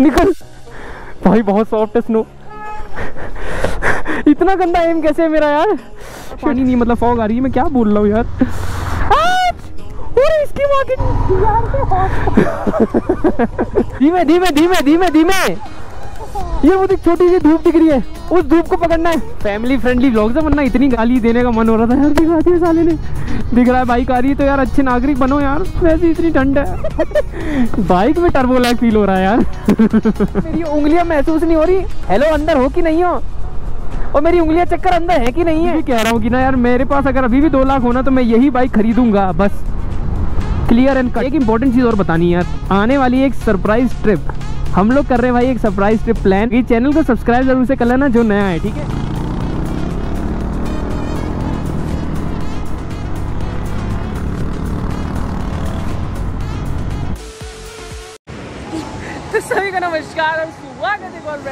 निकल। भाई बहुत सॉफ्ट है स्नो इतना गंदा एम कैसे है मेरा यार? पानी नहीं मतलब फॉग आ रही है मैं क्या बोल रहा हूँ यार? इसकी धीमे धीमे धीमे धीमे धीमे। ये वो देख छोटी सी धूप दिख रही है। उस धूप को पकड़ना है। फैमिली फ्रेंडली व्लॉग से वरना इतनी गाली देने का मन हो रहा था यार दिखा दिया साले ने। दिख रहा है बाइक आ रही है तो यार अच्छे नागरिक बनो यार। वैसे इतनी ठंड है। बाइक में टर्बो लैग फील हो रहा है यार। मेरी उंगलियाँ महसूस नहीं हो रही। हेलो अंदर हो कि नहीं हो? और मेरी उंगलियाँ चक्कर अंदर है कि नहीं है? कह रहा हूँ कि ना यार मेरे पास अगर अभी भी दो लाख होना तो मैं यही बाइक खरीदूँगा बस। क्लियर एंड एक इंपॉर्टेंट चीज़ और बतानी है यार। आने वाली एक सरप्राइज़ ट्रिप हम लोग कर रहे हैं भाई एक सरप्राइज़ ट्रिप प्लान ये चैनल को सब्सक्राइब ज़रूर से कर लेना जो नया है, ठीक है?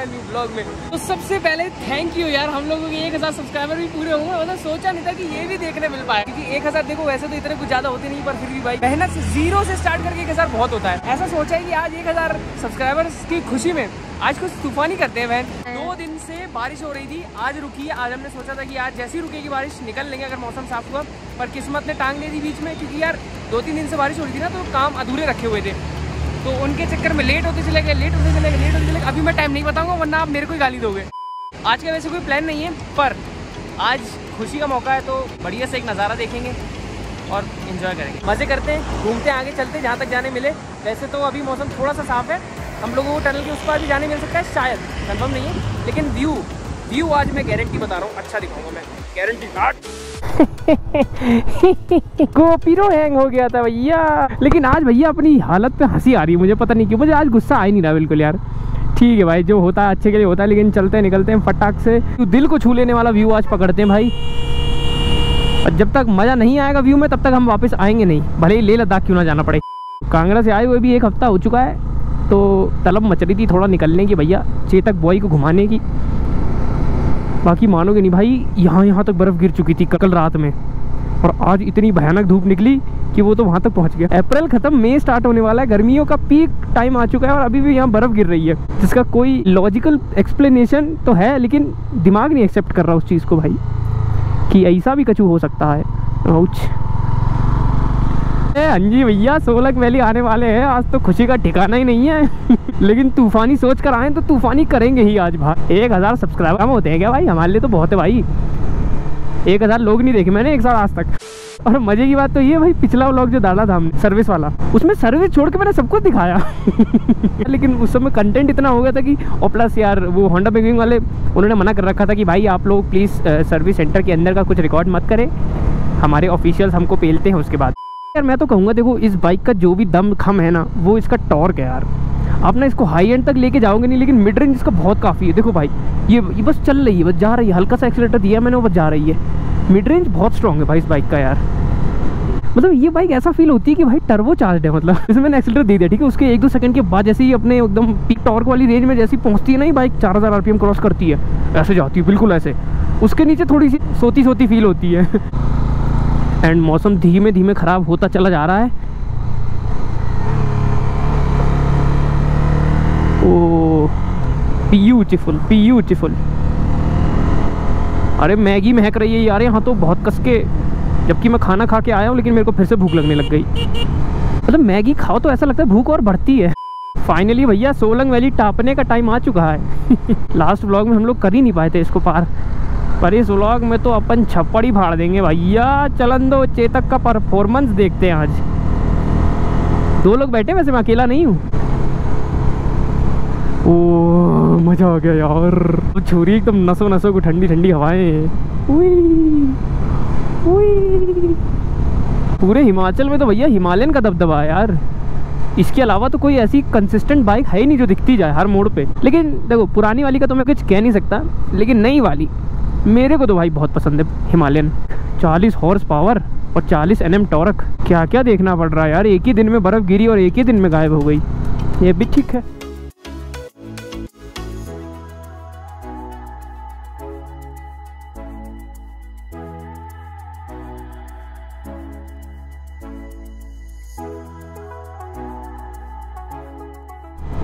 है न्यू ब्लॉग में। तो सबसे पहले थैंक यू यार हम लोगों के एक हज़ार सब्सक्राइबर भी पूरे होंगे मतलब सोचा नहीं था कि ये भी देखने मिल पाए। क्योंकि एक हज़ार देखो वैसे तो इतने कुछ ज़्यादा होते नहीं पर फिर भी भाई मेहनत से ज़ीरो से स्टार्ट करके एक हज़ार बहुत होता है। ऐसा सोचा है कि आज एक हज़ार सब्सक्राइबर्स की खुशी में आज कुछ तूफानी करते हैं बहन। दो दिन से बारिश हो रही थी आज रुकी है। आज हमने सोचा था कि आज जैसी रुकेगी बारिश निकल लेंगे अगर मौसम साफ़ हुआ। पर किस्मत ने टांग ली थी बीच में क्योंकि यार दो तीन दिन से बारिश हो रही थी ना तो काम अधूरे रखे हुए थे। तो उनके चक्कर में लेट होते चले गए लेट होते चले गए लेट होते चले गए। अभी मैं टाइम नहीं बताऊँगा, वरना आप मेरे को ही गाली दोगे। आज का वैसे कोई प्लान नहीं है, पर आज खुशी का मौका है तो बढ़िया से एक नज़ारा देखेंगे और इन्जॉय करेंगे। मज़े करते हैं, घूमते हैं, आगे चलते हैं, जहाँ तक जाने मिले। वैसे तो अभी मौसम थोड़ा सा साफ़ है। हम लोगों को टनल के उस पार भी जाने मिल सकता है, शायद। कन्फर्म नहीं है, लेकिन व्यू व्यू आज मैं गारंटी बता रहा हूँ अच्छा दिखाऊँगा मैं। गारंटी कार्ड गोपीरो हैंग हो गया था भैया। लेकिन आज भैया अपनी हालत पे हँसी आ रही है, मुझे पता नहीं क्यों। मुझे आज गुस्सा आ ही नहीं रहा बिल्कुल यार। ठीक है भाई, जो होता है अच्छे के लिए होता है, लेकिन चलते हैं, निकलते हैं फटाक से। तो दिल को छू लेने वाला व्यू आज पकड़ते हैं भाई। और जब तक मज़ा नहीं आएगा व्यू में, तब तक हम वापस आएँगे नहीं। भले ही ले लद्दाख क्यों ना जाना पड़े। कांगड़ा से आए हुए भी एक हफ़्ता हो चुका है तो तलब मच रही थी थोड़ा निकलने की भैया, चेतक बॉय को घुमाने की। बाकी मानोगे नहीं भाई, यहाँ यहाँ तक बर्फ़ गिर चुकी थी कल रात में। और आज इतनी भयानक धूप निकली कि वो तो वहाँ तक पहुँच गया। अप्रैल खत्म, मई स्टार्ट होने वाला है। गर्मियों का पीक टाइम आ चुका है और अभी भी यहाँ बर्फ़ गिर रही है। जिसका कोई लॉजिकल एक्सप्लेनेशन तो है, लेकिन दिमाग नहीं एक्सेप्ट कर रहा उस चीज़ को भाई, कि ऐसा भी कछु हो सकता है। आउच हाँ जी भैया सोलक वैली आने वाले हैं। आज तो खुशी का ठिकाना ही नहीं है। लेकिन तूफानी सोच कर आए तो तूफानी करेंगे ही आज भाई एक हज़ार सब्सक्राइबर कम होते हैं क्या भाई? हमारे लिए तो बहुत है भाई। एक हज़ार लोग नहीं देखे मैंने एक साल आज तक। और मज़े की बात तो ये भाई, पिछला व्लॉग जो डाला था हमने सर्विस वाला, उसमें सर्विस छोड़ के मैंने सबको दिखाया। लेकिन उस समय कंटेंट इतना हो गया था कि, और प्लस यार, वो होंडा बेगिंग वाले, उन्होंने मना कर रखा था कि भाई आप लोग प्लीज़ सर्विस सेंटर के अंदर का कुछ रिकॉर्ड मत करें। हमारे ऑफिशियल्स हमको पेलते हैं उसके बाद। यार, मैं तो कहूँगा, देखो, इस बाइक का जो भी दम खम है ना, वो इसका टॉर्क है यार। आप ना इसको हाई एंड तक लेके जाओगे नहीं, लेकिन मिड रेंज इसका बहुत काफ़ी है। देखो भाई, ये ये बस चल रही है, बस जा रही है। हल्का सा एक्सीटर दिया मैंने, वो बस जा रही है। मिड रेंज बहुत स्ट्रॉन्ग है भाई इस बाइक का यार। मतलब ये बाइक ऐसा फील होती है कि भाई टर्बो चार्ज है मतलब। जैसे मैंने एक्सीटर दे दिया, ठीक है? उसके एक दो सेकंड के बाद जैसे ही अपने एकदम पीक टॉर्क वाली रेंज में जैसी पहुँचती है ना ये बाइक चार हज़ार आरपीएम क्रॉस करती है। ऐसे जाती है, बिल्कुल ऐसे। उसके नीचे थोड़ी सी सोती सोती फील होती है। एंड मौसम धीमे धीमे ख़राब होता चला जा रहा है। ओ ब्यूटीफुल ब्यूटीफुल अरे मैगी महक रही है यार, यहाँ तो बहुत कस के, जबकि मैं खाना खा के आया हूँ, लेकिन मेरे को फिर से भूख लगने लग गई। मतलब मैगी खाओ तो ऐसा लगता है भूख और बढ़ती है। फाइनली भैया, सोलंग वैली टापने का टाइम आ चुका है। लास्ट व्लॉग में हम लोग कर ही नहीं पाए थे इसको पार। पर इस व्लॉग में तो अपन छप्पड़ ही फाड़ देंगे भैया। चलन दो चेतक का परफॉर्मेंस देखते हैं आज। दो लोग बैठे वैसे मैं अकेला नहीं हूँ। ओ, मज़ा आ गया यार। छुरी एकदम नसों नसों को ठंडी ठंडी हवाएँ। पूरे हिमाचल में तो भैया हिमालयन का दबदबा है यार। इसके अलावा तो कोई ऐसी कंसिस्टेंट बाइक है ही नहीं जो दिखती जाए हर मोड़ पे। लेकिन देखो, पुरानी वाली का तो मैं कुछ कह नहीं सकता, लेकिन नई वाली, मेरे को तो भाई बहुत पसंद है हिमालयन। 40 हॉर्स पावर और 40 एन एम क्या क्या देखना पड़ रहा है यार, एक ही दिन में बर्फ़ गिरी और एक ही दिन में गायब हो गई। ये भी ठीक है।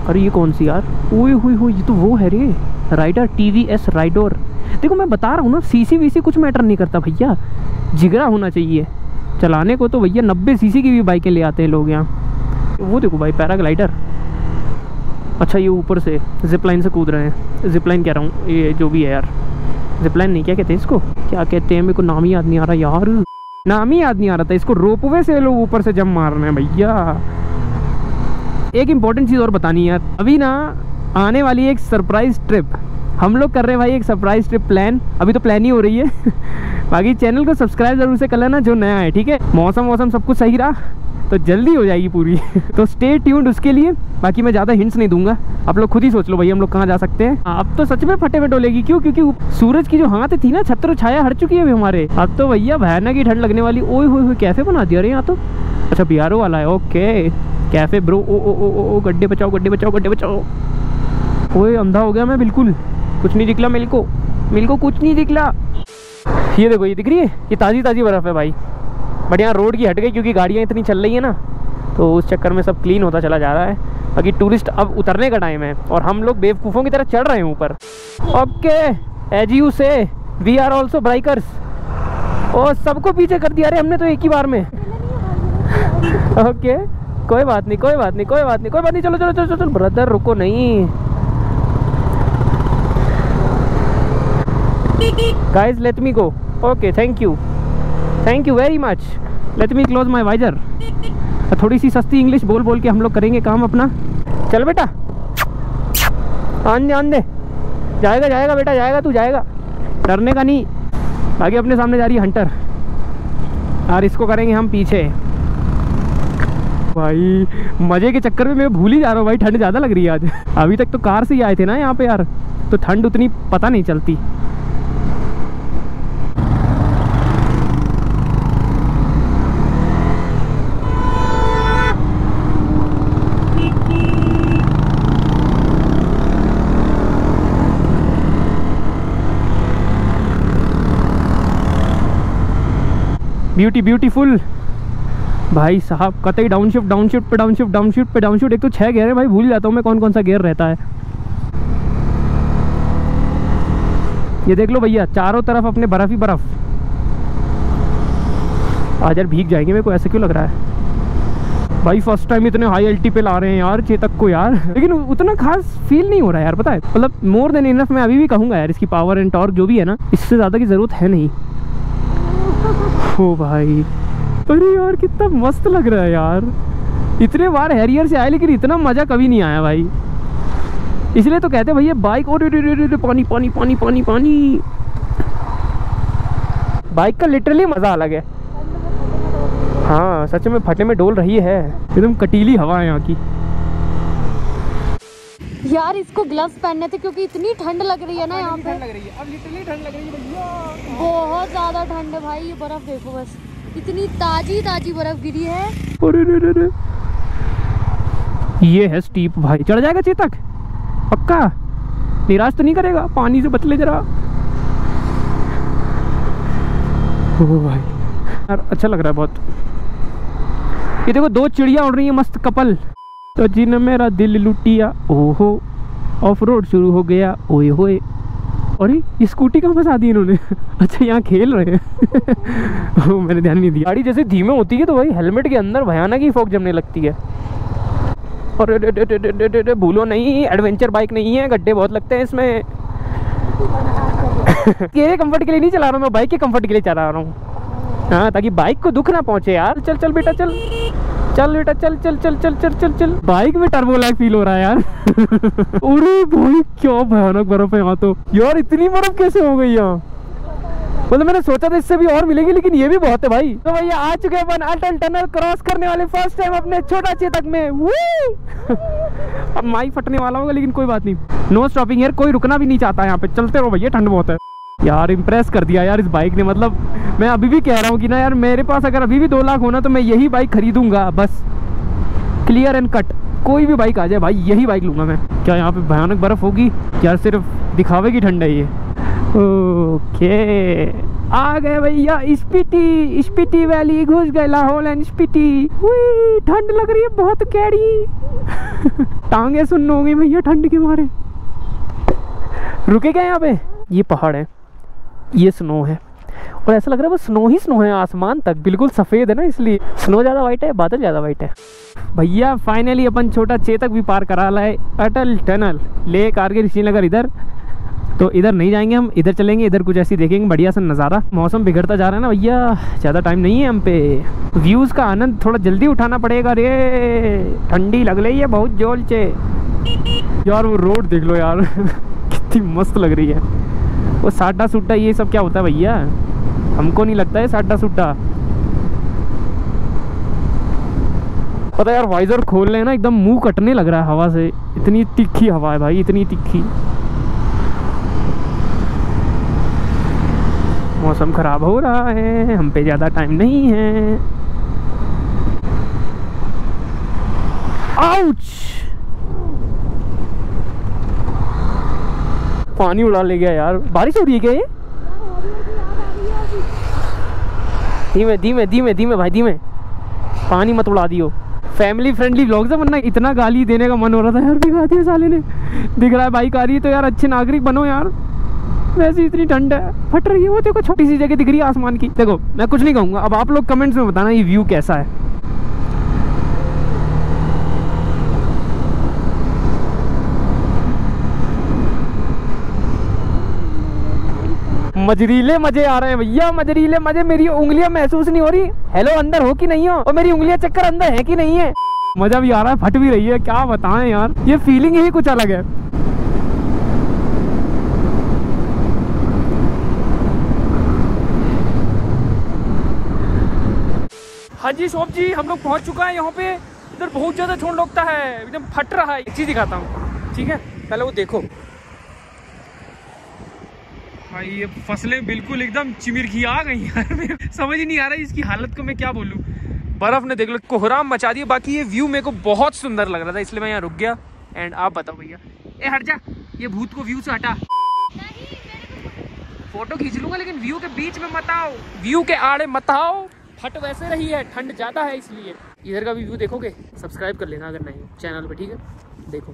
अरे ये कौन सी यार? ओए हुई हुई ये तो वो है रे। Raider T V S Raider. देखो, मैं बता रहा हूँ ना सी सी वी सी कुछ मैटर नहीं करता भैया। जिगरा होना चाहिए। चलाने को तो भैया नब्बे सी सी की भी बाइकें ले आते हैं लोग यहाँ। वो देखो भाई, पैराग्लाइडर। अच्छा ये ऊपर से जिपलाइन से कूद रहे हैं। जिपलाइन कह रहा हूँ, ये जो भी है यार। जिपलाइन नहीं, क्या कहते हैं इसको? क्या कहते हैं, मेरे को नाम ही याद नहीं आ रहा यार। नाम ही याद नहीं आ रहा था, इसको रोपवे से लोग ऊपर से जम मार रहे हैं भैया। एक इंपॉर्टेंट चीज़ और बतानी है अभी ना, आने वाली एक सरप्राइज़ ट्रिप हम लोग कर रहे हैं भाई एक सरप्राइज़ ट्रिप प्लान अभी तो प्लान ही हो रही है। बाकी चैनल को सब्सक्राइब ज़रूर से कर लेना जो नया है, ठीक है? मौसम वौसम सब कुछ सही रहा? तो जल्दी हो जाएगी पूरी। तो स्टे ट्यून्ड उसके लिए। बाकी मैं ज़्यादा हिंट्स नहीं दूँगा। आप लोग खुद ही सोच लो भाई, हम लोग कहाँ जा सकते हैं। अब तो सच में फटे में डोलेगी क्यों? क्योंकि सूरज की जो हाथ थी ना, छत्र छाया हट चुकी है अभी हमारे। अब तो भैया भयानक ही ठंड लगने वाली। ओए हुए कैफ़े बना दिया अरे यहाँ तो। अच्छा बिहारो वाला है ओके कैफ़े ब्रो ओ ओ ओ ओ गड्ढे बचाओ गड्ढे बचाओ गड्ढे बचाओ। ओए, अंधा हो गया मैं बिल्कुल। कुछ नहीं दिखला मिल को। मिल को कुछ नहीं दिखला। ये देखो, ये दिख रही है? ये ताज़ी ताज़ी बर्फ़ है भाई। बट यहाँ रोड की हट गई क्योंकि गाड़ियाँ इतनी चल रही है ना तो उस चक्कर में सब क्लीन होता चला जा रहा है। बाकी टूरिस्ट अब उतरने का टाइम है और हम लोग बेवकूफ़ों की तरह चढ़ रहे हैं ऊपर। Okay as you say we are also bikers और सबको पीछे कर दिया, अरे हमने तो एक ही बार में। ओके, कोई बात नहीं, कोई बात नहीं, कोई बात नहीं, कोई बात नहीं, चलो चलो चलो चलो ब्रदर रुको नहीं। Guys let me go okay thank you thank you very much let me close my visor थोड़ी सी सस्ती इंग्लिश बोल बोल के हम लोग करेंगे काम अपना। चल बेटा। आन दे आन दे। जाएगा जाएगा बेटा, जाएगा तू, जाएगा। डरने का नहीं। आगे अपने सामने जा रही है हंटर और इसको करेंगे हम पीछे। भाई, मज़े के चक्कर में मैं भूल ही जा रहा हूँ। भाई, ठंड ज़्यादा लग रही है आज। अभी तक तो कार से ही आए थे ना यहाँ पे यार। तो ठंड उतनी पता नहीं चलती। Beauty, beautiful. भाई साहब, कतई डाउन शिफ्ट डाउन शिफ्ट पे डाउन शिफ्ट डाउन शिफ्ट पे डाउन शिफ्ट एक तो छः गेयर है भाई, भूल जाता हूँ मैं कौन कौन सा गेयर रहता है। ये देख लो भैया, चारों तरफ़ अपने बर्फ़ ही बर्फ़। आज यार भीग जाएँगे मेरे को, ऐसे क्यों लग रहा है? भाई फ़र्स्ट टाइम इतने हाई एल्टी पे ला रहे हैं यार, चेतक को यार। लेकिन उतना खास फील नहीं हो रहा यार, पता है? मतलब मोर देन इनफ मैं अभी भी कहूँगा यार, इसकी पावर एंड टॉर्क जो भी है ना, इससे ज़्यादा की ज़रूरत है नहीं। ओ भाई। अरे यार कितना मस्त लग रहा है यार। इतने बार हैरियर से आए लेकिन इतना मज़ा कभी नहीं आया भाई। इसलिए तो कहते भैया बाइक और पानी पानी पानी पानी पानी। बाइक का लिटरली मज़ा अलग है। हाँ सच में फटे में डोल रही है। एकदम कटीली हवा है यहाँ की। यार इसको ग्लव्स पहनने थे क्योंकि इतनी ठंड लग रही है ना यहाँ पे। लग रही है अब लिटरली ठंड लग रही है भैया। बहुत ज़्यादा ठंड है भाई, ये बर्फ़ देखो बस। इतनी ताजी ताजी बर्फ़ गिरी है। अरे रे रे रे। ये है स्टीप भाई। चढ़ जाएगा चेतक? पक्का? निराश तो नहीं करेगा? पानी से बच ले जरा भाई। यार अच्छा लग रहा है बहुत। ये देखो, दो चिड़िया उड़ रही है, मस्त कपल। तो जिन मेरा दिल लुटिया, ओहो ऑफ़ रोड शुरू हो गया, ओए होए। अरे ये स्कूटी कहाँ फंसा दी इन्होंने? अच्छा यहाँ खेल रहे हैं। मैंने ध्यान नहीं दिया। गाड़ी जैसे धीमे होती है तो भाई हेलमेट के अंदर भयानक ही फोक जमने लगती है। और भूलो नहीं एडवेंचर बाइक नहीं है, गड्ढे बहुत लगते हैं इसमें। तेरे कंफर्ट के लिए नहीं चला रहा हूँ मैं बाइक के कंफर्ट के लिए चला रहा हूँ। हाँ ताकि बाइक को दुख ना पहुँचे यार। चल चल बेटा, चल। चल बेटा, चल चल चल चल चल चल चल। बाइक में टर्बो लैग फील हो रहा है यार। अरे भाई, क्या भयानक बर्फ़ है यहाँ तो। यार, इतनी बर्फ़ कैसे हो गई यहाँ? मतलब मैंने सोचा था इससे भी और मिलेगी, लेकिन ये भी बहुत है भाई। तो भैया, आ चुके हैं अटल टनल क्रॉस करने वाले फ़र्स्ट टाइम अपने छोटा चेतक में। अब माई फटने वाला होगा, लेकिन कोई बात नहीं। नो स्टॉपिंग यार, कोई रुकना भी नहीं चाहता यहाँ पे। चलते रहो भैया, ठंड बहुत है। यार इम्प्रेस कर दिया यार इस बाइक ने मतलब मैं अभी भी कह रहा हूँ कि ना यार, मेरे पास अगर अभी भी दो लाख होना तो मैं यही बाइक खरीदूँगा, बस। क्लियर एंड कट कोई भी बाइक आ जाए भाई, यही बाइक लूँगा मैं। क्या यहाँ पे भयानक बर्फ़ होगी? यार सिर्फ़ दिखावे की ठंड है ये? ओके आ गए भैया स्पीटी स्पीटी वैली घुस गए लाहौल एंड स्पीटी हुई, ठंड लग रही है, बहुत कैड़ी। टांगे सुन्न हो गई भैया ठंड के मारे। रुके क्या यहाँ पे? ये पहाड़ है। ये स्नो है। और ऐसा लग रहा है बस स्नो ही स्नो है आसमान तक। बिल्कुल सफ़ेद है ना, इसलिए स्नो ज़्यादा वाइट है, बादल ज़्यादा वाइट है। भैया फाइनली अपन छोटा चेतक भी पार करा ला है अटल टनल। ले कारगिल श्रीनगर, इधर। तो इधर नहीं जाएँगे हम, इधर चलेंगे, इधर कुछ ऐसी देखेंगे, बढ़िया सा नज़ारा। मौसम बिगड़ता जा रहा है ना भैया, ज़्यादा टाइम नहीं है हम पे। व्यूज़ का आनंद थोड़ा जल्दी उठाना पड़ेगा रे। ठंडी लग रही है, बहुत ज़ोर से। यार, वो रोड देख लो यार। कितनी मस्त लग रही है। वो साटा सुट्टा ये सब क्या होता है भैया? हमको नहीं लगता है साटा सुट्टा पता यार वाइजर खोल रहे ना, एकदम मुँह कटने लग रहा है हवा से। इतनी तिखी हवा है भाई, इतनी तिखी। मौसम खराब हो रहा है, हम पे ज़्यादा टाइम नहीं है। आउच पानी उड़ा ले गया यार। बारिश हो रही है क्या ये? धीमे धीमे धीमे धीमे भाई, धीमे। पानी मत उड़ा दियो। फैमिली फ्रेंडली व्लॉग्स है वरना इतना गाली देने का मन हो रहा था यार दिखा दिया साले ने। दिख रहा है बाइक आ रही है तो यार अच्छे नागरिक बनो यार। वैसे इतनी ठंड है। फट रही है वो, देखो छोटी सी जगह दिख रही है आसमान की। देखो, मैं कुछ नहीं कहूँगा। अब आप लोग कमेंट्स में बताना ये व्यू कैसा है। मजरीले मज़े आ रहे हैं भैया, मजरीले मज़े, मेरी उंगलियाँ महसूस नहीं हो रही। हेलो अंदर हो कि नहीं हो? और मेरी उंगलियाँ चक्कर अंदर है कि नहीं है? मज़ा भी आ रहा है, फट भी रही है, क्या बताएँ यार? ये फीलिंग ही कुछ अलग है। हाँ जी, शोभ जी, हम लोग पहुँच चुका है यहाँ पे। इधर बहुत ज़्यादा ठंड लगता है, एकदम फट रहा है। एक चीज़ दिखाता हूँ। ठीक है? पहले वो देखो। भाई, ये फ़सलें बिल्कुल एकदम चिमिर की आ गई समझ ही नहीं आ रहा इसकी हालत को मैं क्या बोलूँ। बर्फ़ ने देख लो, कोहराम मचा दिया। बाकी ये व्यू मेरे को बहुत सुंदर लग रहा था, इसलिए मैं यहाँ रुक गया। एंड आप बताओ भैया। ए, हट जा। ये भूत को व्यू से हटा। फ़ोटो खींच लूँगा, लेकिन व्यू के बीच में मत आओ। व्यू के आड़े मत आओ। फट वैसे रही है, ठंड ज़्यादा है इसलिए। इधर का भी व्यू देखोगे? सब्सक्राइब कर लेना अगर नहीं चैनल पे, ठीक है? देखो।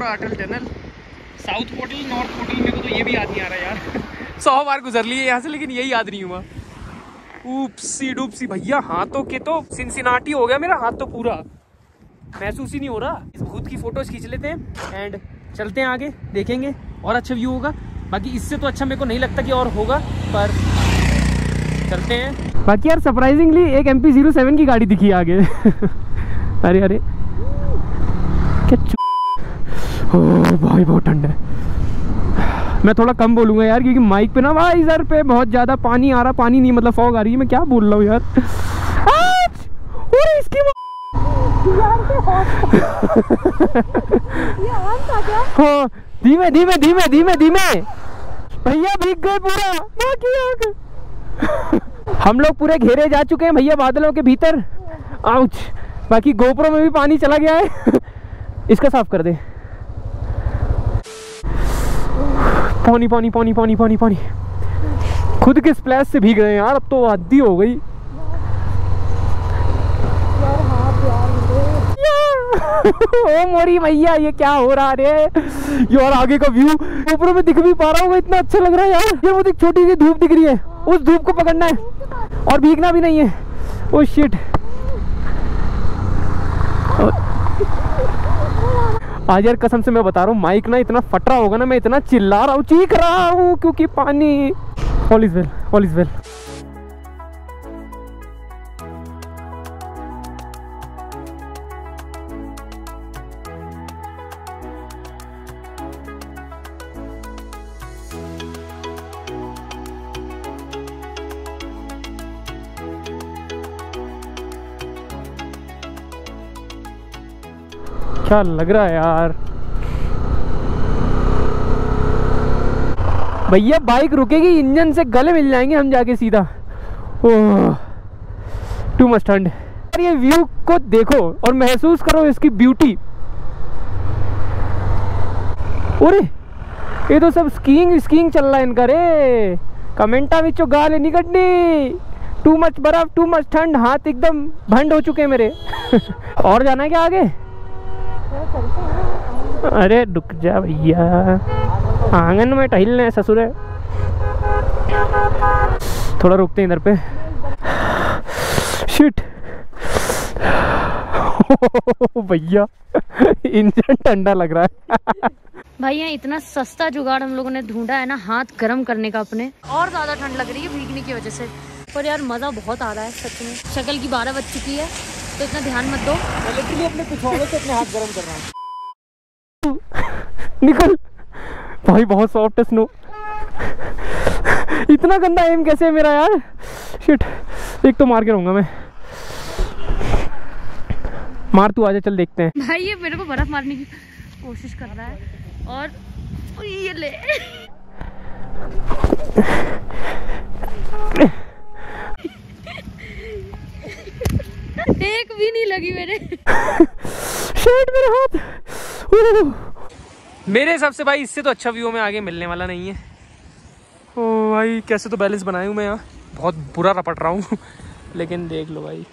पूरा Atal tunnel south portal north portal को तो ये भी याद नहीं आ रहा यार। सौ बार गुजर लिए यहाँ से, लेकिन यही याद नहीं हुआ। ऊपसी डूबसी भैया, हाथों के तो सिनसिनाटी हो गया मेरा, हाथ तो पूरा। महसूस ही नहीं हो रहा। इस भूत की फ़ोटोज़ खींच लेते हैं एंड चलते हैं आगे, देखेंगे। और अच्छा व्यू होगा। बाकी इससे तो अच्छा मेरे को नहीं लगता कि और होगा, पर चलते हैं। बाकी यार सरप्राइजिंगली एक एम पी ज़ीरो सेवन की गाड़ी दिखी आगे। अरे अरे। क्या भाई, बहुत ठंड है। मैं थोड़ा कम बोलूँगा यार, क्योंकि माइक पे ना, भाई इधर पे बहुत ज़्यादा पानी आ रहा, पानी नहीं मतलब फॉग आ रही है, मैं क्या बोल रहा हूँ यार! इसकी हाँ धीमे धीमे धीमे धीमे धीमे। भैया, भीग गए पूरा। हम लोग पूरे घेरे जा चुके हैं भैया बादलों के भीतर। आउच, बाकी गोपरों में भी पानी चला गया है। इसका साफ़ कर दे। पानी पानी पानी पानी पानी पानी। खुद के स्प्लैश से भीग रहे हैं यार, अब तो आधी हो गई। ओ मोरी भैया ये क्या हो रहा है यार, आगे का व्यू ऊपर में दिख भी पा रहा होगा, इतना अच्छा लग रहा है यार। ये वो छोटी सी धूप दिख रही है, उस धूप को पकड़ना है। और भीगना भी नहीं है। ओ शिट आज यार कसम से मैं बता रहा हूँ, माइक ना इतना फट रहा होगा ना, मैं इतना चिल्ला रहा हूँ, चीख रहा हूँ, क्योंकि पानी। All is well all is well क्या लग रहा है यार। भैया बाइक रुकेगी, इंजन से गले मिल जाएँगे हम जाके सीधा। ओह टू मच ठंड। यार, ये व्यू को देखो और महसूस करो इसकी ब्यूटी अरे ये तो सब स्कीइंग स्कीइंग चल रहा है इनका रे। कमेंटा विचो गाल नहीं कटनी टू मच बर्फ़ टू मच ठंड, हाथ एकदम भंड हो चुके मेरे। और जाना है क्या आगे? अरे रुक जा भैया। आँगन में टहल रहे ससुर थोड़ा रुकते हैं इधर पे। शिट भैया, इंजन ठंडा लग रहा है। भाई, यहाँ इतना सस्ता जुगाड़ हम लोगों ने ढूंढा है ना, हाथ गर्म करने का अपने। और ज़्यादा ठंड लग रही है भीगने की वजह से। पर यार, मज़ा बहुत आ रहा है, सच में। शक्ल की बारह बज चुकी है। तो इतना ध्यान मत दो। अपने पिछवाड़े से अपने हाथ गर्म कर रहा हूँ निकल। भाई बहुत सॉफ्ट है स्नो इतना गंदा एम कैसे है मेरा यार? शिट एक तो मार के रहूँगा मैं। मार तू आजा चल देखते हैं। भाई ये मेरे को बर्फ़ मारने की कोशिश कर रहा है। और ये ले। एक भी नहीं लगी मेरे। शिट मेरे हाथ। मेरे हिसाब से भाई इससे तो अच्छा व्यू में आगे मिलने वाला नहीं है। ओ भाई कैसे तो बैलेंस बनाया हूँ मैं यहाँ बहुत बुरा रपट रहा हूँ। लेकिन देख लो भाई।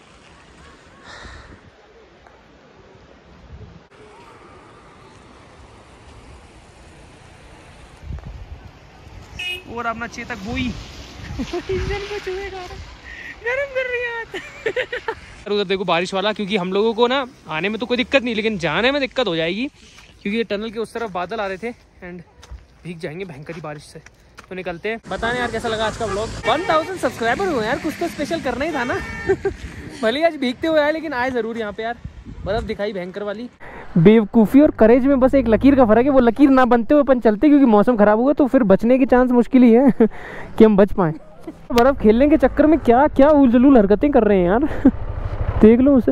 और अपना चेतक बोई। गरम कर रही है उधर देखो बारिश वाला, क्योंकि हम लोगों को ना आने में तो कोई दिक्कत नहीं, लेकिन जाने में दिक्कत हो जाएगी, क्योंकि ये टनल के उस तरफ़ बादल आ रहे थे एंड भीग जाएँगे भयंकर बारिश से। तो निकलते हैं। बताने यार कैसा लगा आज का व्लॉग 1000 सब्सक्राइबर हुए यार, कुछ तो स्पेशल करना ही था ना। भले आज भीगते हुए आए, लेकिन आए ज़रूर यहाँ पे यार। बर्फ़ दिखाई भयंकर वाली। बेवकूफ़ी और करेज में बस एक लकीर का फ़र्क है वो लकीर ना बनते हुए अपन चलते, क्योंकि मौसम खराब हुआ तो फिर बचने के चांस मुश्किल ही है कि हम बच पाए। बर्फ़ खेलने के चक्कर में क्या क्या उलझलूल हरकतें कर रहे हैं यार। देख लो उसे।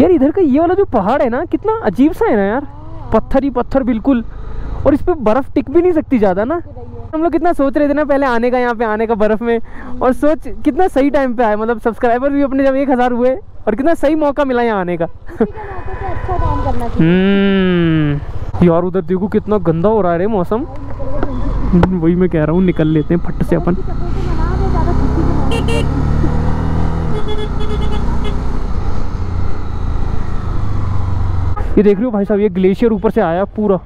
यार, इधर का ये वाला जो पहाड़ है ना, कितना अजीब सा है ना यार। पत्थर ही पत्थर, बिल्कुल। और इस पे बर्फ़ टिक भी नहीं सकती ज़्यादा ना। हम लोग कितना सोच रहे थे ना, पहले आने का, यहाँ पे आने का बर्फ़ में। और सोच, कितना सही टाइम पे आए मतलब सब्सक्राइबर भी अपने जब एक हज़ार हुए, और कितना सही मौका मिला यहाँ आने का। हम्म। यार, उधर देखो कितना गंदा हो रहा है मौसम। वही मैं कह रहा हूँ, निकल लेते हैं फट से अपन। ये देख रहे हो भाई साहब, ये ग्लेशियर ऊपर से आया पूरा।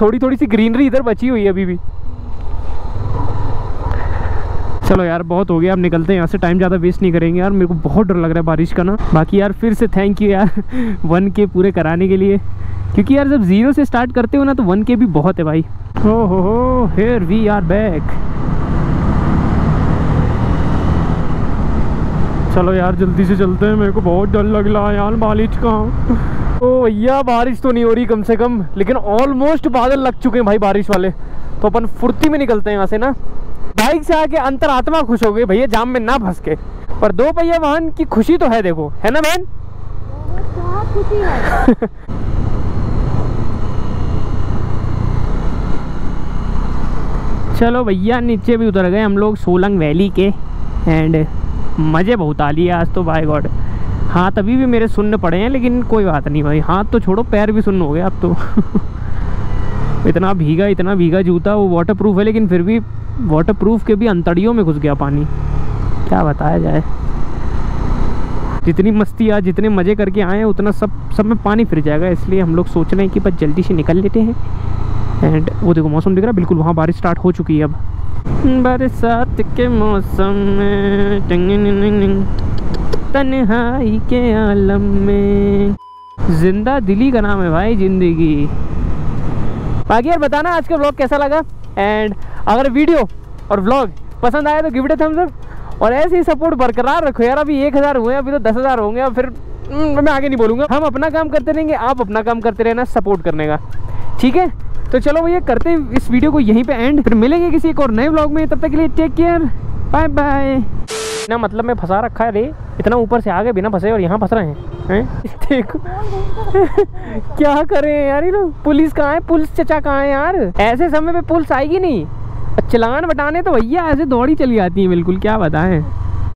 थोड़ी थोड़ी सी ग्रीनरी इधर बची हुई है अभी भी। चलो यार, बहुत हो गया, अब निकलते हैं यहाँ से। टाइम ज़्यादा वेस्ट नहीं करेंगे यार, मेरे को बहुत डर लग रहा है बारिश का ना। बाकी यार, फिर से थैंक यू यार वन के पूरे कराने के लिए। क्योंकि यार, जब ज़ीरो से स्टार्ट करते हो ना तो वन के भी बहुत है भाई। हो हो हो हेयर वी आर बैक चलो यार, जल्दी से चलते हैं। मेरे को बहुत डर लग रहा है यार, बारिश का। ओ भैया, बारिश तो नहीं हो रही कम से कम, लेकिन ऑलमोस्ट बादल लग चुके हैं भाई बारिश वाले। तो अपन फुर्ती में निकलते हैं यहाँ से ना। बाइक से आके अंतर आत्मा खुश हो गई भैया, जाम में ना फंस के। पर दो पहिया वाहन की खुशी तो है, देखो। है ना, बहन? खुशी है चलो भैया, नीचे भी उतर गए हम लोग, सोलंग वैली के एंड मज़े बहुत आ लिए आज तो बाय गॉड हाथ अभी भी मेरे सुन्न पड़े हैं, लेकिन कोई बात नहीं भाई। हाथ तो छोड़ो, पैर भी सुन्न हो गए अब तो। इतना भीगा इतना भीगा जूता, वो वाटर प्रूफ है, लेकिन फिर भी वाटर प्रूफ के भी अंतड़ियों में घुस गया पानी। क्या बताया जाए। जितनी मस्ती आज, जितने मज़े करके आए हैं, उतना सब सब में पानी फिर जाएगा। इसलिए हम लोग सोच रहे हैं कि बस जल्दी से निकल लेते हैं। एंड वो देखो, मौसम दिख रहा है, बिल्कुल वहाँ बारिश स्टार्ट हो चुकी है अब। बरसात के मौसम में। तन्हाई के आलम में। ज़िंदा दिली का नाम है भाई ज़िंदगी। बाकी यार बताना आज का व्लॉग कैसा लगा? एंड अगर वीडियो और व्लॉग पसंद आया तो गिव इट थम्स अप और ऐसे ही सपोर्ट बरकरार रखो यार अभी एक हज़ार हुए अभी तो दस हज़ार होंगे अब फिर हम्म, मैं आगे नहीं बोलूँगा। हम अपना काम करते रहेंगे आप अपना काम करते रहना सपोर्ट करने का। ठीक है? तो चलो भैया, करते हैं इस वीडियो को यहीं पे एंड फिर मिलेंगे किसी एक और नए ब्लॉग में। तब तक के लिए टेक केयर बाय बाय ना मतलब मैं फंसा रखा है रे। इतना ऊपर से आ गए बिना फंसे और यहाँ फंस रहे हैं। हैं? देखो। क्या करें यार ये लोग? पुलिस कहाँ है? पुलिस चचा कहाँ है यार? ऐसे समय पे पुलिस आएगी नहीं। चलान बटाने तो भैया ऐसे दौड़ी चली आती है बिल्कुल। क्या बताएँ?